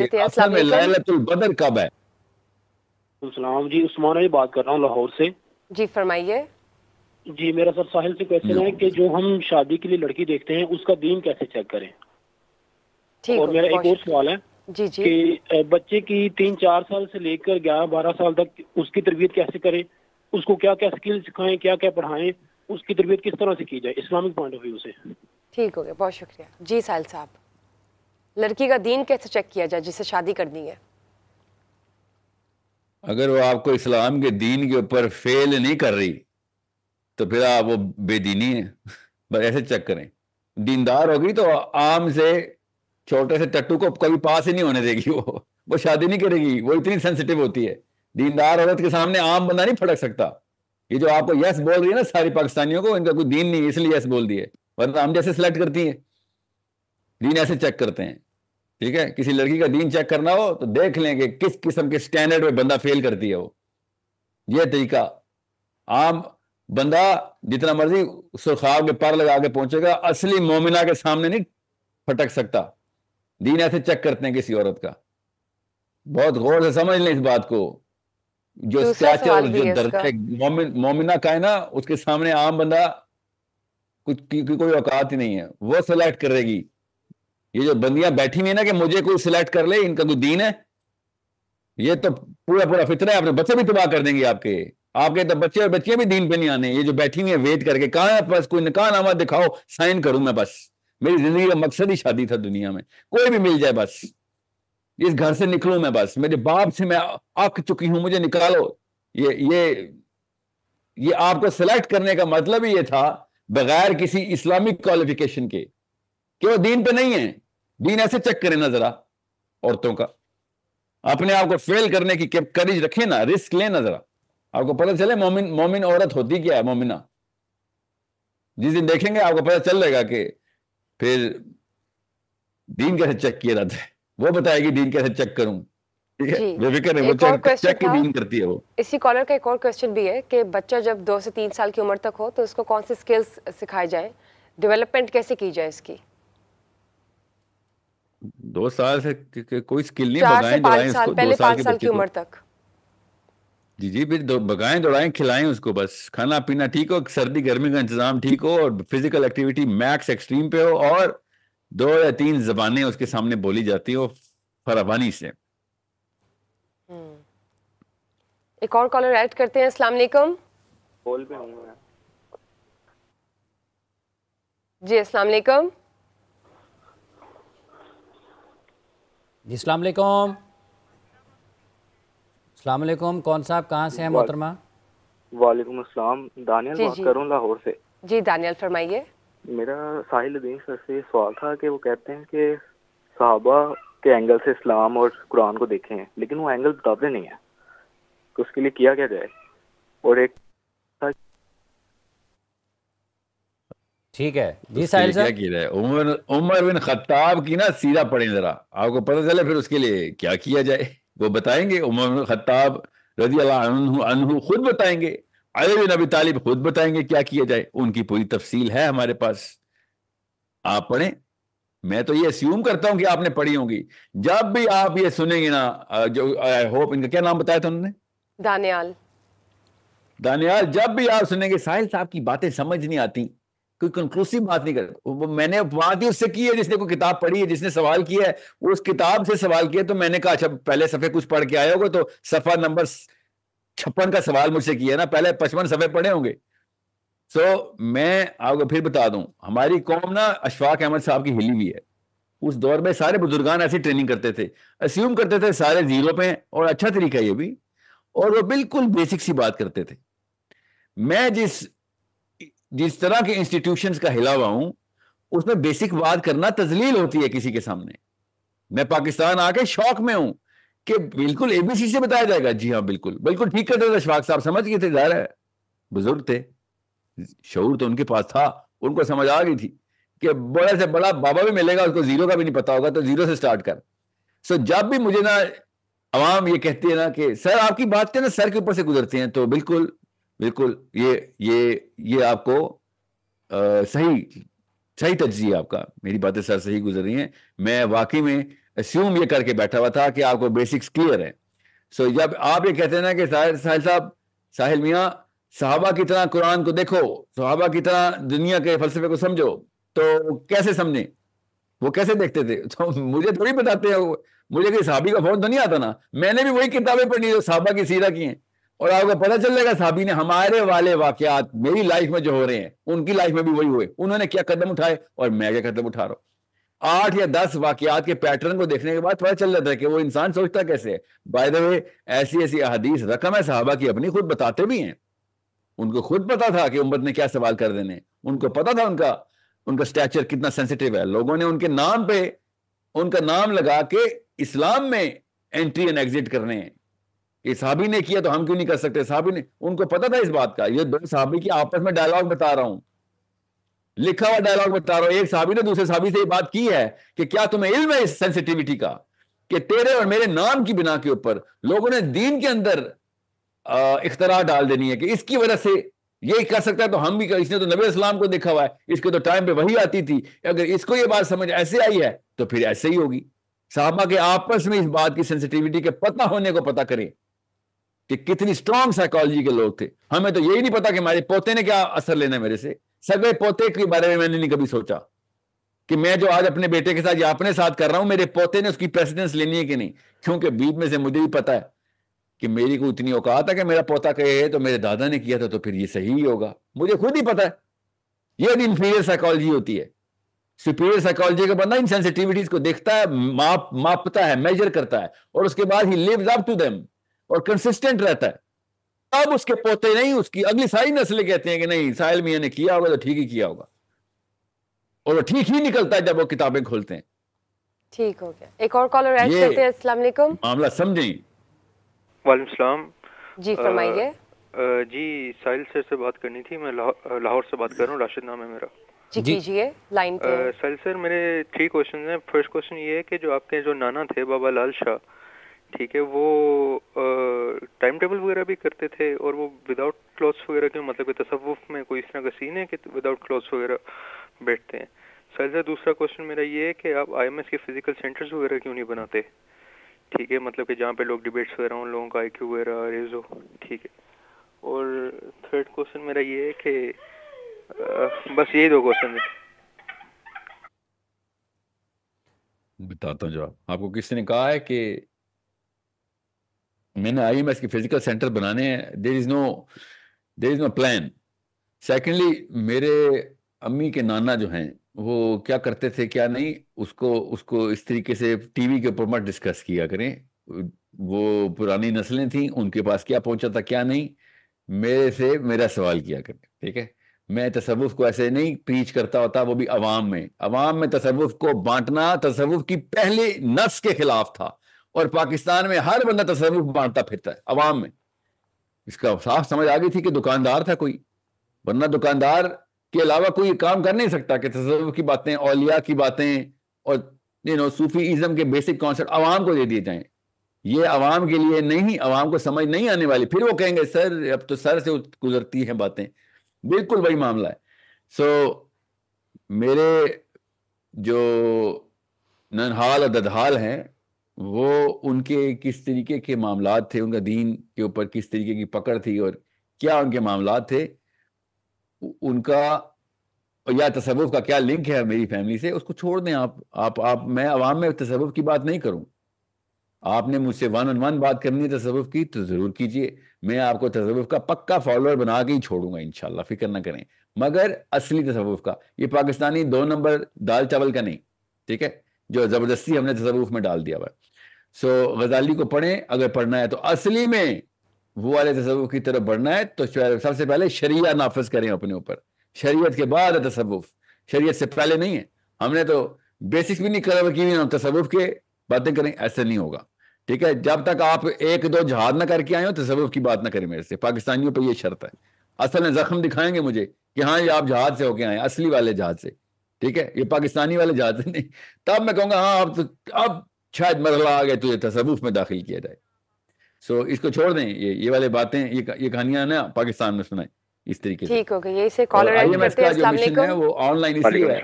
लेते अस्सलाम असल में लैलतुल बदर कब है? सलाम जी उस्मान बात कर रहा हूँ लाहौर से। जी फरमाइए। जी मेरा सर साहिल से क्वेश्चन है कि जो हम शादी के लिए लड़की देखते हैं उसका दीन कैसे चेक करें? ठीक और मेरा एक और सवाल है जी जी। कि बच्चे की तीन चार साल से लेकर ग्यारह बारह साल तक उसकी तरबियत कैसे करें? उसको क्या क्या स्किल सिखाएँ क्या क्या पढ़ाएँ उसकी तरबियत किस तरह से की जाए? इस्लामिक पॉइंट ऑफ़ व्यू से। ठीक हो गया बहुत शुक्रिया। जी साहिल साहब। लड़की का दीन कैसे चेक किया जाए जिसे शादी करनी है? अगर वो आपको इस्लाम के दीन के ऊपर फेल नहीं कर रही तो फिर आप वो बेदीनी है। बस ऐसे चेक करें। दीनदार होगी तो आम से, छोटे से टट्टू को कभी पास ही नहीं होने देगी वो। वो शादी नहीं करेगी, वो इतनी सेंसिटिव होती है। दीनदार औरत के सामने आम बंदा नहीं फटक सकता। ये जो आपको यस बोल रही है ना सारी पाकिस्तानियों को, इनका कोई दीन नहीं इसलिए यस बोल दिए। वरना हम जैसे सिलेक्ट करती है। दीन ऐसे चेक करते हैं। ठीक है? किसी लड़की का दीन चेक करना हो तो देख लें कि किस किस्म के स्टैंडर्ड में बंदा फेल करती है वो। ये तरीका। आम बंदा जितना मर्ज़ी सुरखाव के पर लगा के पहुंचेगा असली मोमिना के सामने नहीं फटक सकता। दीन ऐसे चेक करते हैं किसी औरत का। बहुत गौर से समझ लें इस बात को। जो और जो दर्जा। मोमिन मोमिना का है ना उसके सामने आम बंदा कुछ की, की कोई औकात ही नहीं है। वो सिलेक्ट करेगी। ये जो बंदियाँ बैठी हुई है ना कि मुझे कोई सिलेक्ट कर ले, इनका कोई दीन है, ये तो पूरा पूरा फितरा है, अपने बच्चे भी तबाह कर देंगे आपके। आपके तो बच्चे और बच्चियाँ भी दीन पे नहीं आने। ये जो बैठी हुई है वेट करके, कहा है बस, कोई निकाह नामा दिखाओ साइन करूँ मैं बस। मेरी ज़िंदगी का मकसद ही शादी था दुनिया में। कोई भी मिल जाए बस। इस घर से निकलू मैं बस। मेरे बाप से मैं अक चुकी हूँ, मुझे निकालो। ये ये ये आपको सिलेक्ट करने का मतलब ही ये था, बगैर किसी इस्लामिक क्वालिफिकेशन के, कि वो दीन पे नहीं है। दीन ऐसे चेक करें ना जरा औरतों का। अपने आप को फेल करने की करेज रखें ना रिस्क लें ना जरा। आपको पता चले मोमिन मोमिन औरत होती क्या है मोमिना? जिस दिन देखेंगे आपको पता चल जाएगा कि फिर दीन कैसे चेक किया जाता है? वो बताएगी दीन कैसे चेक करूँ। बेफिक्र है? वो चेक चेक की करती है वो। इसी कॉलर का एक और क्वेश्चन भी है कि बच्चा जब दो से तीन साल की उम्र तक हो तो उसको कौन सी स्किल्स सिखाई जाए? डेवलपमेंट कैसे की जाए इसकी? दो साल से कोई स्किल नहीं चार बगाएँ से दौड़ाएँ साल उसको पहले दो साल पाँच के साल बच्चे की। को उम्र तक। जी जी फिर दो बगाएँ दौड़ाएँ खिलाएँ उसको बस। खाना पीना ठीक हो सर्दी गर्मी का इंतज़ाम ठीक हो और फ़िज़िकल एक्टिविटी मैक्स एक्सट्रीम पे हो और दो या तीन जबानें उसके सामने बोली जाती हो फरावानी से। हम्म। एक और कॉलर ऐड करते हैं अस्सलाम वालेकुम। कॉल पे हूँ मैं। जी अस्सलाम वालेकुम। जी अस्सलाम वालेकुम कौन साहब कहाँ से हैं मोहतरमा? वालेकुम अस्सलाम दानियल बात। कर रहा हूँ लाहौर से। जी दानियल फरमाइए। मेरा साहिल उद्दीन सर से सवाल था कि वो कहते हैं कि सहाबा के एंगल से इस्लाम और कुरान को देखें लेकिन वो एंगल बताते नहीं है। तो उसके लिए किया क्या जाए? और एक ठीक है। जी साहिल क्या साहब? किया जाए? उमर उमर बिन खत्ताब की ना सीधा पढ़े जरा। आपको पता चले फिर उसके लिए क्या किया जाए? वो बताएँगे उमर बिन खत्ताब रज़ी अन्हु खुद बताएँगे। अली बिन अबी तालिब खुद बताएँगे क्या किया जाए। उनकी पूरी तफसील है हमारे पास। आप पढ़ें। मैं तो ये अस्यूम करता हूँ कि आपने पढ़ी होंगी। जब भी आप ये सुनेंगे ना जो आई होप इनका क्या नाम बताया था उन्होंने? दानियाल। दानियाल जब भी आप सुनेंगे साहिल साहब की बातें समझ नहीं आती। कोई कंक्लूसिव बात नहीं कर मैंने बात ही उससे की है जिसने कोई किताब पढ़ी है जिसने सवाल किया है वो उस किताब से सवाल किया तो मैंने कहा अच्छा पहले सफे कुछ पढ़ के आए होगे तो सफ़ा नंबर छप्पन का सवाल मुझसे किया ना पहले पचपन सफे पढ़े होंगे। सो so, मैं आपको फिर बता दूँ हमारी कौम ना अशफाक अहमद साहब की हिली हुई है। उस दौर में सारे बुजुर्गान ऐसी ट्रेनिंग करते थे। अस्यूम करते थे सारे ज़ीरो पे और अच्छा तरीका ये भी और वो बिल्कुल बेसिक सी बात करते थे। मैं जिस जिस तरह के इंस्टीट्यूशंस का हिला हुआ हूँ, उसमें बेसिक बात करना तजलील होती है किसी के सामने। मैं पाकिस्तान आके शौक में हूँ कि बिल्कुल एबीसी से बताया जाएगा। जी हाँ बिल्कुल। बिल्कुल ठीक करते थे अशफाक साहब समझ गए थे, ज़ाहिर है। बुज़ुर्ग थे। शऊर तो उनके पास था, उनको समझ आ गई थी कि बड़े से बड़ा बाबा भी मिलेगा, उसको ज़ीरो का भी नहीं पता होगा तो ज़ीरो से स्टार्ट कर। सो जब भी मुझे ना अवाम ये कहती है ना कि, सर, आपकी बातें ना सर के ऊपर से गुजरती हैं तो बिल्कुल बिल्कुल ये ये ये आपको आ, सही सही तजिए आपका। मेरी बातें सर सही गुजर रही हैं। मैं वाकई में अस्यूम ये करके बैठा हुआ था कि आपको बेसिक्स क्लियर है। सो so, जब आप ये कहते हैं ना कि साहिल साहिल साहब साहिल मियाँ सहाबा की तरह कुरान को देखो सहाबा की तरह दुनिया के फलसफे को समझो तो कैसे समझे? वो कैसे देखते थे? तो मुझे थोड़ी बताते हैं मुझे कि साहबी का फ़ोन तो नहीं आता ना। मैंने भी वही किताबें पढ़ी जो साहबा की सीरा की हैं। और आपको पता चल जाएगा, साहबी ने हमारे वाले वाकयात मेरी लाइफ में जो हो रहे हैं, उनकी लाइफ में भी वही हुए। उन्होंने क्या कदम उठाए और मैं क्या कदम उठा रहा हूँ? आठ या दस वाकयात के पैटर्न को देखने के बाद पता चल जाता है कि वो इंसान सोचता कैसे है। बाय द वे ऐसी ऐसी अहदीस, रकम है साहबा की, अपनी खुद बताते भी हैं। उनको खुद पता था कि उम्मत ने क्या सवाल कर देने। उनको पता था उनका उनका स्टैचर कितना सेंसिटिव है। लोगों ने उनके नाम पे, उनका नाम लगा के इस्लाम में एंट्री एंड एग्जिट करने ये साहबी ने किया तो हम क्यों नहीं कर सकते? साहबी ने उनको पता था इस बात का। ये दो साहबी की आपस में डायलॉग बता रहा हूँ। लिखा हुआ डायलॉग बता रहा हूँ। एक साहबी ने दूसरे साहबी से ये बात की है कि क्या तुम्हें इल्म है इस सेंसिटिविटी का? कि तेरे और मेरे नाम की बिना के ऊपर लोगों ने दीन के अंदर इख्तरा डाल देनी है कि इसकी वजह से ये कर सकता है तो हम भी कर। इसने तो नबी इस्लाम को देखा हुआ है। इसके तो टाइम पे वही आती थी। अगर इसको ये बात समझ ऐसे आई है तो फिर ऐसे ही होगी। साहबा के आपस में इस बात की सेंसिटिविटी के पता होने को पता करें। कि कितनी स्ट्रांग साइकोलॉजी के लोग थे। हमें तो यही नहीं पता कि हमारे पोते ने क्या असर लेना मेरे से। सगे पोते के बारे में मैंने नहीं कभी सोचा कि मैं जो आज अपने बेटे के साथ या अपने साथ कर रहा हूँ, मेरे पोते ने उसकी प्रेसिडेंस लेनी है कि नहीं? क्योंकि बीच में से मुझे भी पता है कि मेरी को इतनी औकात है कि मेरा पोता कहे है तो मेरे दादा ने किया था तो फिर ये सही ही होगा। मुझे खुद ही पता है। ये इंफीरियर साइकोलॉजी होती है। सुपीरियर साइकोलॉजी का बंदा इन सेंसिटिविटीज को देखता है, माप, मापता है मेजर करता है, और उसके बाद ही लिव्स अप टू देम और कंसिस्टेंट रहता है। अब उसके पोते नहीं उसकी अगली सारी नस्लें कहते हैं कि नहीं साहिल मियाँ ने किया होगा तो ठीक ही किया होगा। और वो ठीक ही निकलता है जब वो किताबें खोलते हैं। ठीक हो गया। एक और कॉलर ऐड करते हैं अस्सलाम वालेकुम। मामला समझें। वालेकुम सलाम। जी फरमाइए। जी साहिल सर से बात करनी थी मैं लाहौर लाहौर से बात कर रहा हूँ राशिद नाम है मेरा। जी जी। कीजिए लाइन पे। साहिल सर मेरे थ्री क्वेश्चन हैं। फ़र्स्ट क्वेश्चन ये है कि जो आपके जो नाना थे बाबा लाल शाह ठीक है वो टाइम टेबल वगैरह भी करते थे और वो विदाउट क्लॉथ्स वगैरह क्यों मतलब कि तसव्वुफ में कोई इस तरह का सीन है कि विदाउट क्लॉथ्स वगैरह बैठते हैं? साहिल सर दूसरा क्वेश्चन मेरा ये है कि आप आईएमएस के फ़िज़िकल सेंटर्स वगैरह क्यों नहीं बनाते? ठीक है मतलब कि जहाँ पे लोग डिबेट्स वगैरह उन लोगों का आईक्यू वगैरह रेज हो ठीक है। और थर्ड क्वेश्चन मेरा ये है कि अ, बस यही दो क्वेश्चन है। बताता हूँ जवाब। आपको किसी ने कहा है कि मैंने आईएमएस के फ़िज़िकल सेंटर बनाने हैं। There is no there is no plan secondly मेरे अम्मी के नाना जो हैं, वो क्या करते थे, क्या नहीं, उसको उसको इस तरीके से टीवी के ऊपर मत डिस्कस किया करें। वो पुरानी नस्लें थी, उनके पास क्या पहुँचा था, क्या नहीं, मेरे से मेरा सवाल किया करें, ठीक है? मैं तसव्वुफ को ऐसे नहीं प्रीच करता होता, वो भी अवाम में। अवाम में तसवुफ को बांटना, तसव्वुफ की पहली नफ्स के खिलाफ था। और पाकिस्तान में हर बंदा तसव्वुफ बांटता फिरता है अवाम में। इसका साफ़ समझ आ गई थी कि दुकानदार था कोई। वरना दुकानदार के अलावा कोई काम कर नहीं सकता कि तसव्वुफ की बातें औलिया की बातें और यू नो सूफी इज्म के बेसिक कॉन्सेप्ट अवाम को दे दिए जाएँ। ये अवाम के लिए नहीं अवाम को समझ नहीं आने वाली। फिर वो कहेंगे सर अब तो सर से गुजरती हैं बातें। बिल्कुल वही मामला है। सो so, मेरे जो ननहाल और ददहाल हैं वो उनके किस तरीके के मामला थे? उनका दीन के ऊपर किस तरीके की पकड़ थी और क्या उनके मामला थे? उनका या तसव्वुफ का क्या लिंक है मेरी फैमिली से? उसको छोड़ दें आप आप आप, मैं अवाम में तसव्वुफ की बात नहीं करूँ। आपने मुझसे वन ऑन वन बात करनी है तसव्वुफ की तो ज़रूर कीजिए। मैं आपको तसव्वुफ का पक्का फॉलोअर बना के ही छोड़ूँगा, इंशाल्लाह। फ़िक्र ना करें। मगर असली तसव्वुफ का, ये पाकिस्तानी दो नंबर दाल चावल का नहीं, ठीक है? जो ज़बरदस्ती हमने तसव्वुफ में डाल दिया हुआ सो गजाली को पढ़ें, अगर पढ़ना है तो असली में वो वाले तसव्वुफ की तरफ़ बढ़ना है तो सबसे पहले शरिया नाफिज करें अपने ऊपर। शरीयत के बाद है तसव्वुफ। शरीयत से पहले नहीं है। हमने तो बेसिक्स भी नहीं कवर की हम तसव्वुफ के बातें करें, ऐसे नहीं होगा। ठीक है? जब तक आप एक दो जहाज़ ना करके आए हो, तसव्वुफ की बात ना करें मेरे से। पाकिस्तानियों पर यह शर्त है। असल में जख्म दिखाएँगे मुझे कि हाँ ये आप जहाज़ से होके आए असली वाले जहाज़ से। ठीक है? ये पाकिस्तानी वाले जाते नहीं। तब मैं कहूँगा हाँ अब तो अब शायद मरला आ गया तुझे तसवुफ में दाखिल किया जाए। सो इसको छोड़ दें ये ये वाले बातें ये ये कहानियाँ ना पाकिस्तान में सुनाए इस तरीके से। ठीक हो गई ये इसे कॉलर करते हैं का जो अस्सलाम मिशन है वालेकुम वो ऑनलाइन इसलिए है।